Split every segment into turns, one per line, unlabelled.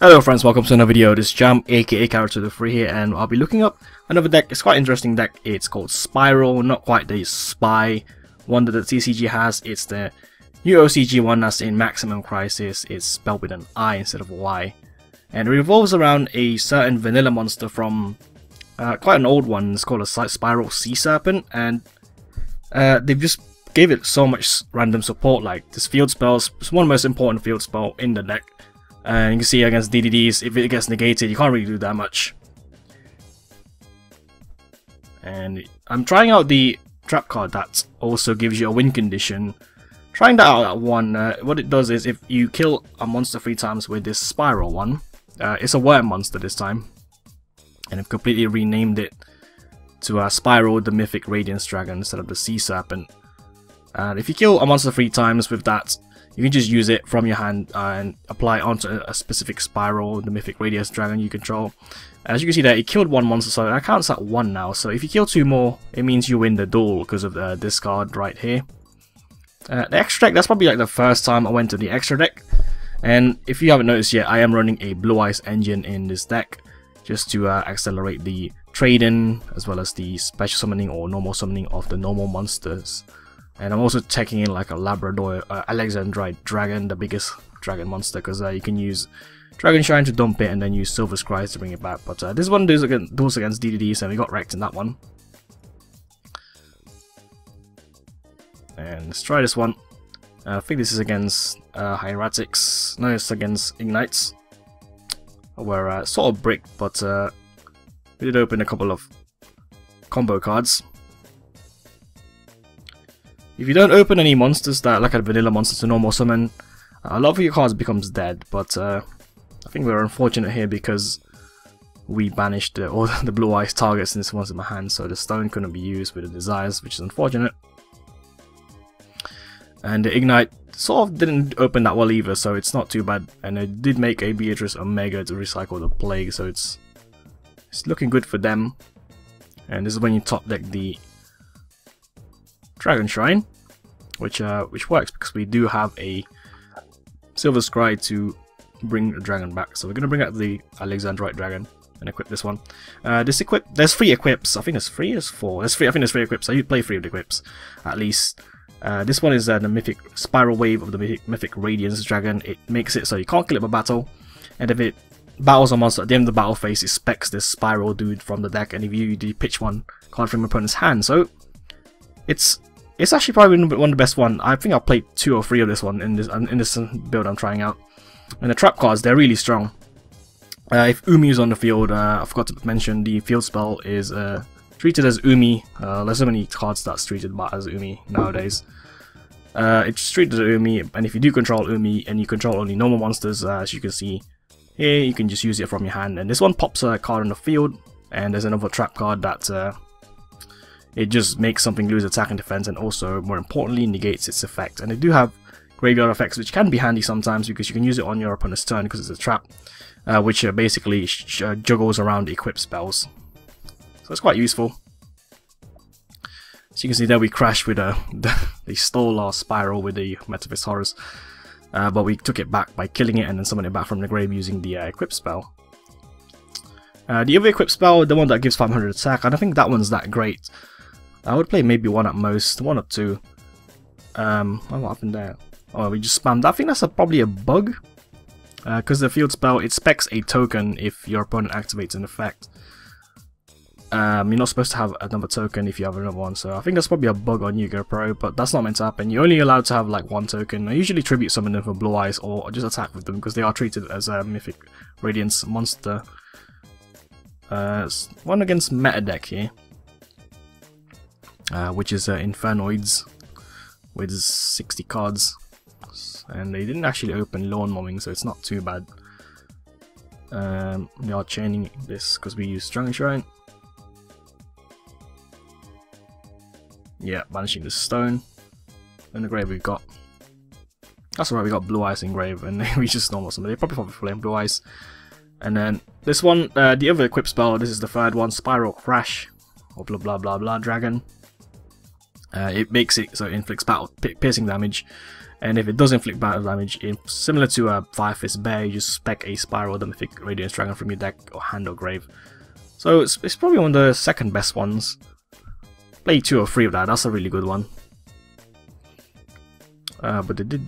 Hello friends, welcome to another video. This is Jam, aka Character the Free here, and I'll be looking up another deck. It's quite interesting deck. It's called Spiral, not quite the Spy one that the TCG has. It's the new OCG one that's in Maximum Crisis. It's spelled with an I instead of a Y. And it revolves around a certain vanilla monster from uh, quite an old one. It's called a Spiral Sea Serpent, and uh, they've just gave it so much random support. Like this field spell is one of the most important field spell in the deck. And you can see against DDDs, if it gets negated, you can't really do that much. And I'm trying out the trap card that also gives you a win condition. Trying that out at one, uh, what it does is if you kill a monster three times with this spiral one, uh, it's a Wyrm monster this time. And I've completely renamed it to uh, Spiral the Mythic Radiance Dragon instead of the Sea Serpent. And if you kill a monster three times with that, you can just use it from your hand uh, and apply it onto a, specific spiral, the Mythic Radiance Dragon you control. As you can see there, it killed one monster, so that counts at one now. So if you kill two more, it means you win the duel because of the discard right here. Uh, the extra deck, that's probably like the first time I went to the extra deck. And if you haven't noticed yet, I am running a Blue Eyes engine in this deck just to uh, accelerate the trading as well as the special summoning or normal summoning of the normal monsters. And I'm also taking in like a Labrador uh, Alexandrite Dragon, the biggest dragon monster, because uh, you can use Dragon Shrine to dump it and then use Silver's Cry to bring it back. But uh, this one does against, duels against DDDs and we got wrecked in that one. And let's try this one. Uh, I think this is against uh, Hieratics. No, it's against Igknights. We're uh, sort of bricked, but uh, we did open a couple of combo cards. If you don't open any monsters that like a vanilla monster to normal summon, a lot of your cards becomes dead, but uh, I think we're unfortunate here because we banished uh, all the blue eyes targets and this one's in my hand, so the stone couldn't be used with the desires, which is unfortunate. And the Igknight sort of didn't open that well either, so it's not too bad. And it did make a Beatrice Omega to recycle the plague, so it's it's looking good for them. And this is when you top deck the Dragon Shrine, which uh, which works because we do have a Silver's Cry to bring the dragon back. So we're going to bring out the Alexandrite Dragon and equip this one. Uh, this equip, there's three equips. I think there's three, there's four. There's three. I think there's three equips. So you play three of the equips at least. Uh, this one is uh, the Mythic Spiral Wave of the Mythic, Mythic Radiance Dragon. It makes it so you can't kill it by battle, and if it battles a monster at the end of the battle phase, it specs this Spiral dude from the deck, and if you, you pitch one card from your opponent's hand, so it's it's actually probably one of the best one. I think I've played two or three of this one in this in this build I'm trying out. And the trap cards, they're really strong. Uh, if Umi is on the field, uh, I forgot to mention the field spell is uh, treated as Umi. Uh, there's so many cards that's treated as Umi nowadays. Uh, it's treated as Umi, and if you do control Umi and you control only normal monsters, uh, as you can see here, you can just use it from your hand. And this one pops a card on the field, and there's another trap card that it just makes something lose attack and defense and also, more importantly, negates its effect. And they do have graveyard effects which can be handy sometimes because you can use it on your opponent's turn because it's a trap, uh, which uh, basically uh, juggles around equip spells. So it's quite useful. So you can see there we crashed with a, they stole our spiral with the Metaphys Horus. Uh, but we took it back by killing it and then summoning it back from the grave using the uh, equip spell. Uh, the other equip spell, the one that gives 500 attack, I don't think that one's that great. I would play maybe one at most, one or two. Um, what happened there? Oh, we just spammed. I think that's a, probably a bug. Because uh, the field spell, it specs a token if your opponent activates an effect. Um, you're not supposed to have another token if you have another one, so I think that's probably a bug on Yu-Gi-Oh! Pro, but that's not meant to happen. You're only allowed to have like one token. I usually tribute summon them for Blue Eyes or just attack with them because they are treated as a Mythic Radiance monster. Uh, one against meta deck here uh, which is uh, Infernoids with 60 cards. And they didn't actually open Lawn Mowing, so it's not too bad. Um, we are chaining this because we use Strong Shrine. Yeah, banishing the stone. In the grave we've got. That's right, we got Blue Eyes in grave, and we just normal somebody. Probably probably playing Blue Eyes. And then this one, uh, the other equip spell, this is the third one, Spiral Crash, or blah blah blah blah dragon. Uh, it makes it so it inflicts battle piercing damage, And if it does inflict battle damage, similar to a Fire Fist Bear, you just spec a Spiral Mythic Radiance Dragon from your deck, or hand or grave. So it's, it's probably one of the second best ones. Play two or three of that, that's a really good one. Uh, but they did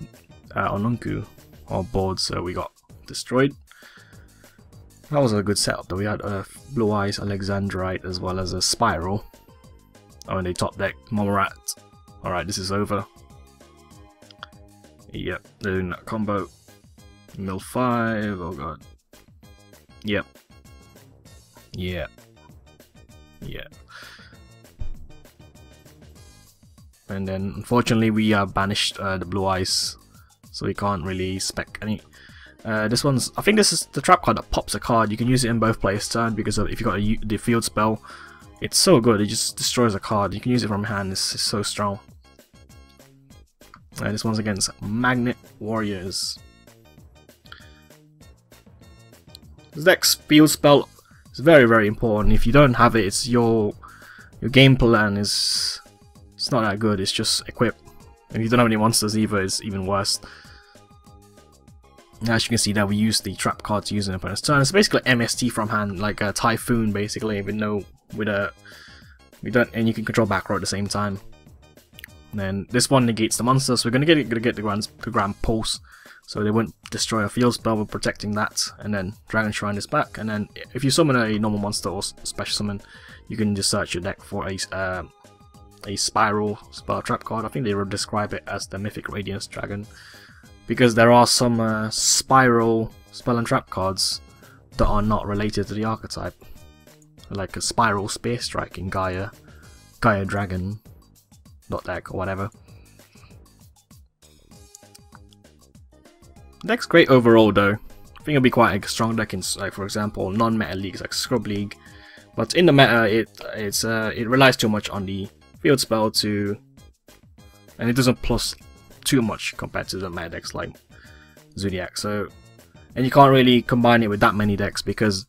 uh, Onunku, our board, so we got destroyed. That was a good setup though, we had uh, Blue Eyes, Alexandrite, as well as a Spiral. Oh, and they top deck Momorat. Alright, this is over. Yep, they're doing that combo. Mill 5, oh god. Yep. Yeah. Yeah. And then, unfortunately, we have banished uh, the blue eyes, so we can't really spec any. Uh, this one's, I think this is the trap card that pops a card. You can use it in both players' turn because of, if you got a, the field spell, it's so good. It just destroys a card. You can use it from hand. It's, it's so strong. Uh, this one's against Magnet Warriors. This deck's field spell is very very important. If you don't have it, it's your your game plan is it's not that good. It's just equip. If you don't have any monsters either, it's even worse. As you can see now, we use the trap card to use an opponent's turn. It's basically MST from hand, like a Typhoon basically, with no with a we don't and you can control back row at the same time. And then this one negates the monster, so we're gonna get gonna get the grand the grand pulse, so they won't destroy a field spell. We're protecting that, and then Dragon Shrine is back. And then if you summon a normal monster or special summon, you can just search your deck for a uh, a spiral spell trap card. I think they would describe it as the Mythic Radiance Dragon, because there are some uh, spiral spell and trap cards that are not related to the archetype, like a spiral spear strike in Gaia, Gaia Dragon, not deck or whatever. Deck's great overall though. I think it'll be quite a strong deck in, like for example, non-meta leagues like Scrub League. But in the meta, it it's uh, it relies too much on the field spell to, and it doesn't plus too much compared to the meta decks like Zodiac. So, and you can't really combine it with that many decks because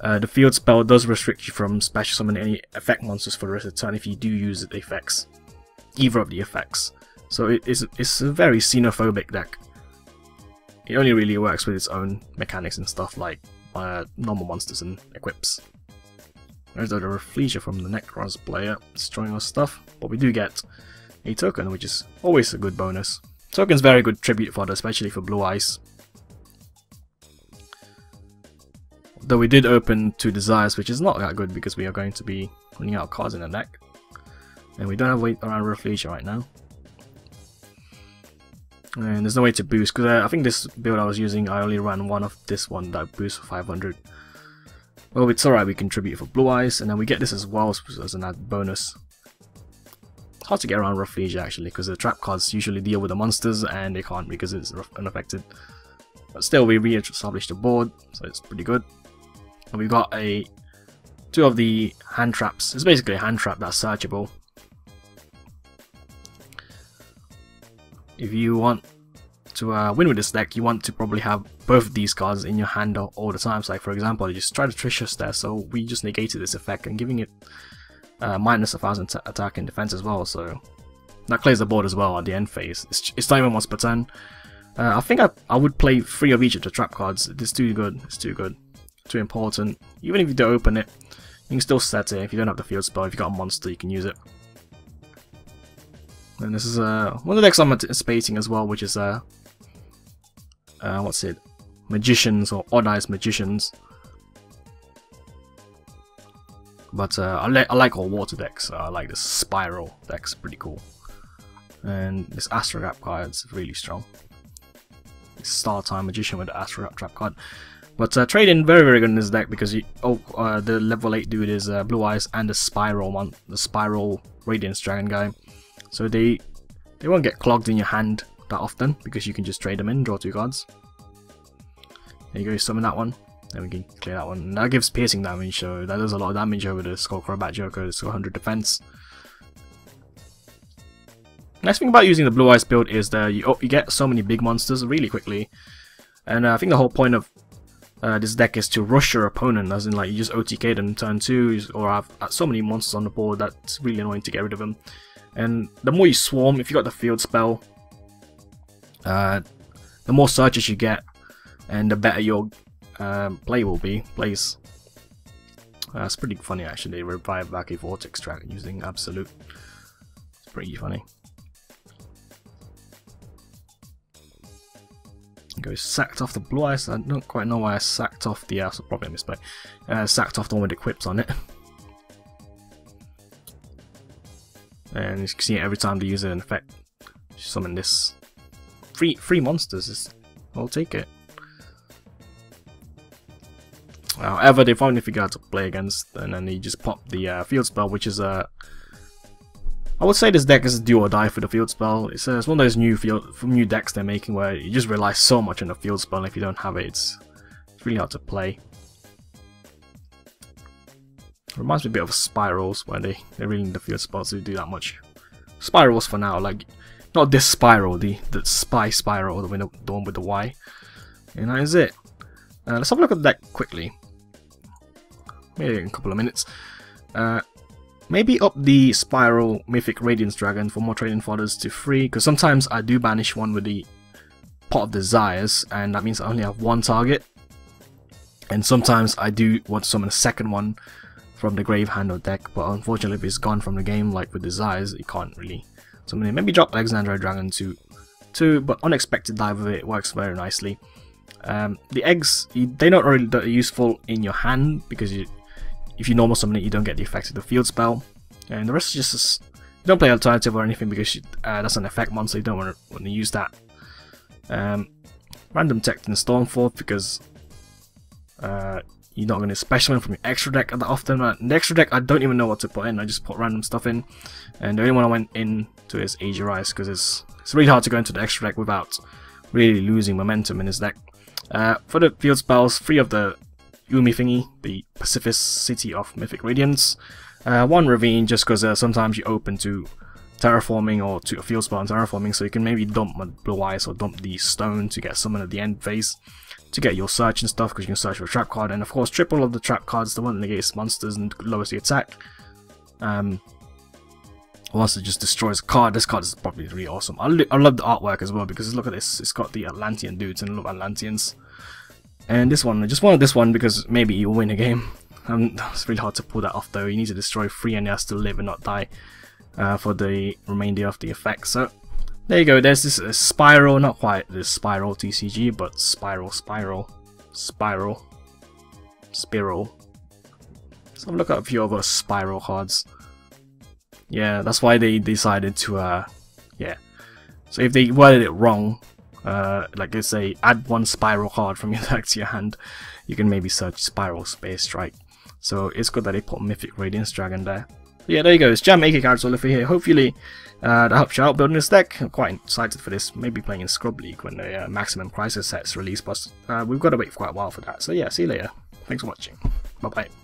uh, the field spell does restrict you from special summoning any effect monsters for the rest of the turn if you do use the effects either of the effects. So it is it's a very xenophobic deck. It only really works with its own mechanics and stuff like uh, normal monsters and equips. There's the Rafflesia from the Necrons player destroying our stuff, but we do get a token, which is always a good bonus. Token's very good tribute fodder, especially for Blue Eyes. Though we did open two Desires, which is not that good because we are going to be running out of cards in the deck. And we don't have weight around Rafflesia right now. And there's no way to boost, because uh, I think this build I was using, I only ran one of this one that boosts for 500. Well, it's alright, we contribute for Blue Eyes, and then we get this as well as an add bonus. It's hard to get around Rafflesia actually, because the trap cards usually deal with the monsters, and they can't because it's unaffected. But still, we re-established the board, so it's pretty good. And we've got a two of the hand traps. It's basically a hand trap that's searchable. if you want to uh, win with this deck, you want to probably have both of these cards in your hand all the time. So like for example, you just try to Trishus there, so we just negated this effect and giving it uh, minus a thousand attack and defense as well. So that clears the board as well at the end phase. It's, it's not even once per turn. Uh, I think I, I would play three of each of the trap cards. It's too good. It's too good. Too important. Even if you don't open it, you can still set it. If you don't have the field spell, if you've got a monster, you can use it. And this is uh, one of the decks I'm anticipating as well, which is uh, uh, what's it? Magicians or Odd Eyes Magicians. But uh, I, li I like all water decks. I like this Spiral deck's pretty cool. And this Astrogap card is really strong. Star Time Magician with the Astrogap trap card. But uh, trading very very good in this deck because you, oh uh, the level 8 dude is uh, Blue Eyes and the Spiral one, the Spiral Radiance Dragon guy. So they they won't get clogged in your hand that often because you can just trade them in, draw two cards. There you go, summon that one. Then we can clear that one. And that gives piercing damage, so that does a lot of damage over the Skull Bat Joker, it's 100 defense. Nice thing about using the Blue Eyes build is that you, oh, you get so many big monsters really quickly. And uh, I think the whole point of uh, this deck is to rush your opponent, as in like you just OTK them turn 2 or have uh, so many monsters on the board that's really annoying to get rid of them. And the more you swarm, if you got the field spell, uh, the more searches you get, and the better your um, play will be. Plays. Uh, it's pretty funny actually. Revive back a vortex track using absolute. It's pretty funny. Goes sacked off the blue eyes. I don't quite know why I sacked off the. Uh, probably a misplay. Uh, sacked off the one with the quips on it. and you can see every time they use an effect. Summon this. Free free monsters. Is, I'll take it. However, they finally figured out to play against, and then he just popped the uh, field spell, which is a. Uh, I would say this deck is a do or die for the field spell. It's, uh, it's one of those new field new decks they're making where you just rely so much on the field spell. If you don't have it, it's, really hard to play. Reminds me a bit of Spyrals where they they really need the field spells to do that much. Spyrals for now, like not this spiral, the the spy spiral, the one, the one with the Y. And that is it. Uh, let's have a look at the deck quickly maybe in a couple of minutes. Uh, maybe up the Spiral Mythic Radiance Dragon for more trading fodders to free, because sometimes I do banish one with the Pot of Desires, and that means I only have one target. And sometimes I do want to summon a second one from the Grave or deck, but unfortunately if it's gone from the game, like with Desires, you can't really summon it. Maybe drop Alexandrite Dragon to two, but unexpected dive of it works very nicely. Um, the eggs, they're not really useful in your hand because you, if you normal summon it, you don't get the effect of the field spell. And the rest is just, you don't play alternative or anything because you, uh, that's an effect monster, you don't want to, want to use that. Um, random Tect and Stormforth because uh, you're not going to special from your extra deck that often. Uh, the extra deck, I don't even know what to put in, I just put random stuff in. And the only one I went into is Asia Rise because it's, it's really hard to go into the extra deck without really losing momentum in his deck. Uh, for the field spells, three of the Umi thingy, the Pacific City of Mythic Radiance. Uh, one Ravine, just because uh, sometimes you open to terraforming or to a field spell and terraforming, so you can maybe dump Blue Eyes or dump the stone to get someone at the end phase to get your search and stuff, because you can search for a trap card, and of course triple of the trap cards, the one that negates monsters and lowers the attack. Um, once it just destroys a card, this card is probably really awesome. I, I love the artwork as well, because look at this, it's got the Atlantean dudes, and I love Atlanteans. And this one, I just wanted this one because maybe you'll win a game. Um, it's really hard to pull that off though, you need to destroy three and has to live and not die uh, for the remainder of the effect. So there you go, there's this uh, Spiral, not quite the Spiral TCG, but Spiral, Spiral, Spiral, Spiral. A look at a few other Spiral cards. Yeah, that's why they decided to, uh, yeah. So if they worded it wrong, uh, like let's say add one spiral card from your deck to your hand, you can maybe search Spiral Space Strike. So it's good that they put Mythic Radiance Dragon there. yeah, there you go. It's Jam AK cards all over here. Hopefully uh, that helps you out building this deck. I'm quite excited for this. Maybe playing in Scrub League when the uh, Maximum Crisis sets release, but uh, we've got to wait for quite a while for that. So yeah, see you later. Thanks for watching. Bye bye.